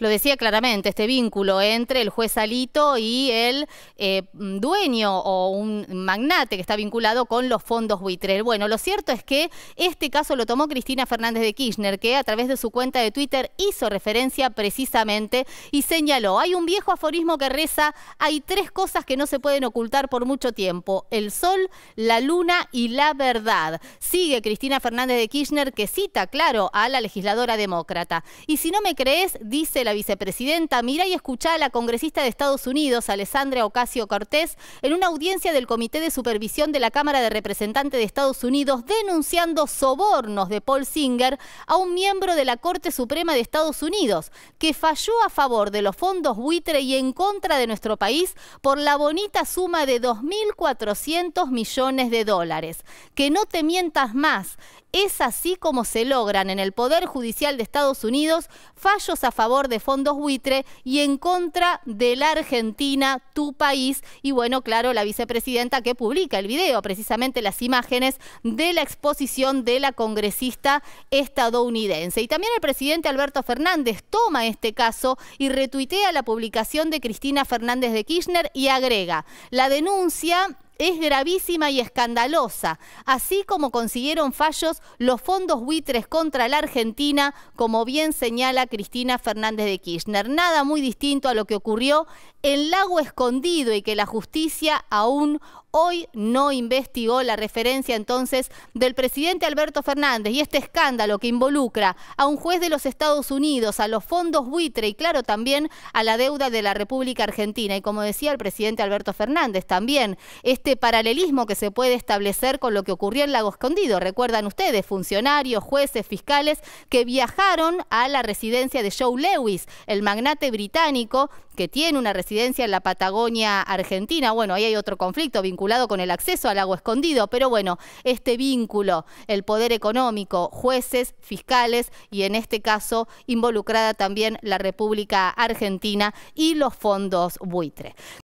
lo decía claramente, este vínculo entre el juez Alito y el eh, dueño o un magnate que está vinculado con los fondos buitre. Bueno, lo cierto es que este caso lo tomó Cristina Fernández de Kirchner, que a través de su cuenta de Twitter hizo referencia precisamente y señaló, hay un viejo aforismo que reza, hay tres cosas que no se pueden ocultar por mucho tiempo, el sol, la luna y la verdad. Sigue Cristina Fernández de Kirchner que cita, claro, a la legisladora demócrata. Y si no me crees, dice la vicepresidenta, mira y escucha a la congresista de Estados Unidos, Alessandra Ocasio Cortés, en una audiencia del Comité de Supervisión de la Cámara de Representantes de Estados Unidos denunciando sobornos de Paul Singer a un miembro de la Corte Suprema de Estados Unidos, que falló a favor de los fondos buitre y en contra de nuestro país por la bonita suma de 2.400 millones de dólares. Que no te mientas más. Es así como se logran en el Poder Judicial de Estados Unidos fallos a favor de fondos buitre y en contra de la Argentina, tu país. Y bueno, claro, la vicepresidenta que publica el video, precisamente las imágenes de la exposición de la congresista estadounidense. Y también el presidente Alberto Fernández toma este caso y retuitea la publicación de Cristina Fernández de Kirchner y agrega, la denuncia es gravísima y escandalosa, así como consiguieron fallos los fondos buitres contra la Argentina, como bien señala Cristina Fernández de Kirchner. Nada muy distinto a lo que ocurrió en Lago Escondido y que la justicia aún hoy no investigó la referencia entonces del presidente Alberto Fernández y este escándalo que involucra a un juez de los Estados Unidos, a los fondos buitre y claro también a la deuda de la República Argentina. Y como decía el presidente Alberto Fernández, también este paralelismo que se puede establecer con lo que ocurrió en Lago Escondido. Recuerdan ustedes, funcionarios, jueces, fiscales que viajaron a la residencia de Joe Lewis, el magnate británico que tiene una residencia en la Patagonia Argentina. Bueno, ahí hay otro conflicto vinculado con el acceso al agua escondido, pero bueno, este vínculo, el poder económico, jueces, fiscales y en este caso involucrada también la República Argentina y los fondos buitre.